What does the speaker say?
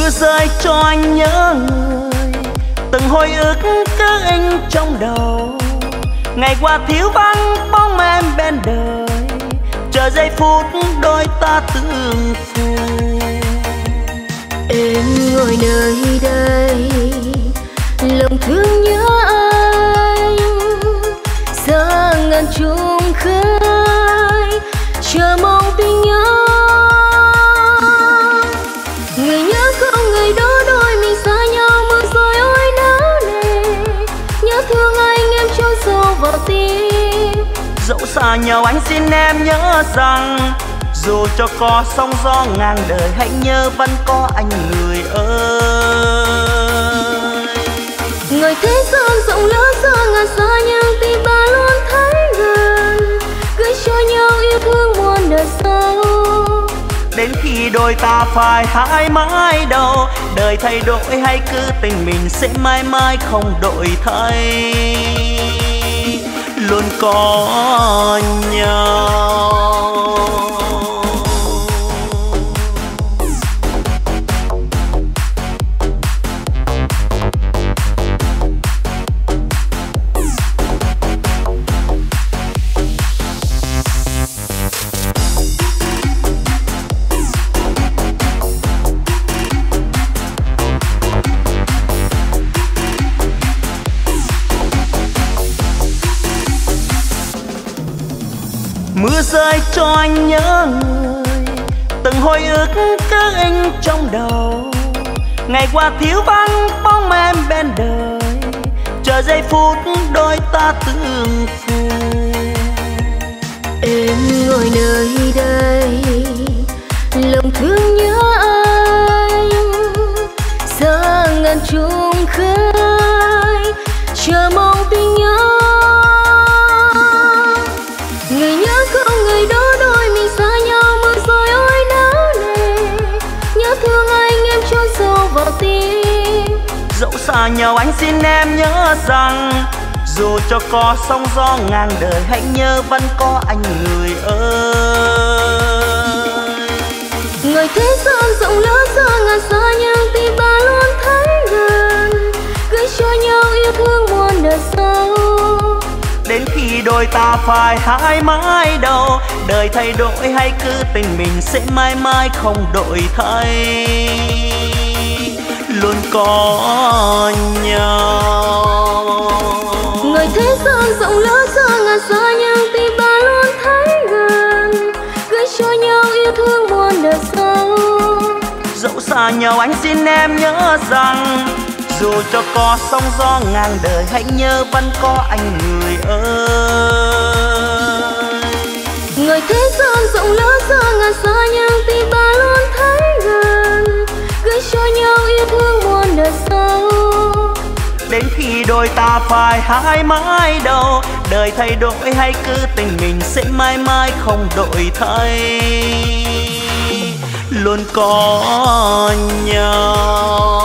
mưa rơi cho anh nhớ người. Từng hồi ức cứ in trong đầu. Ngày qua thiếu vắng bóng em bên đời. Chờ giây phút đôi ta tương phù em ngồi nơi đây, lòng thương nhớ anh. Xa ngàn chung khơi xa nhau anh xin em nhớ rằng dù cho có sóng gió ngang đời hãy nhớ vẫn có anh người ơi. Người thế gian rộng lớn xa ngàn xa nhưng tim ta luôn thấy gần gửi cho nhau yêu thương muôn đời sau. Đến khi đôi ta phải hai mãi đâu đời thay đổi hay cứ tình mình sẽ mãi mãi không đổi thay luôn có nhau. Mưa rơi cho anh nhớ người từng hồi ức cứ in trong đầu. Ngày qua thiếu vắng bóng em bên đời chờ giây phút đôi ta tương phùng, em ngồi nơi tim dẫu xa nhau anh xin em nhớ rằng dù cho có sóng gió ngang đời hãy nhớ vẫn có anh người ơi. Người thế gian rộng lớn xa ngàn xa nhưng tim ta luôn thấy gần gửi cho nhau yêu thương muôn đời sau. Đến khi đôi ta phải hai mãi đâu đời thay đổi hay cứ tình mình sẽ mãi mãi không đổi thay luôn có nhau. Người thế gian rộng lớn xa ngàn xa nhưng tim ta luôn thấy gần gửi cho nhau yêu thương muôn đời sau. Dẫu xa nhau anh xin em nhớ rằng dù cho có sóng gió ngang đời hãy nhớ vẫn có anh người ơi. Người thế gian rộng lớn đến khi đôi ta phải hai mãi đầu, đời thay đổi hay cứ tình mình sẽ mãi mãi không đổi thay. Luôn có nhau.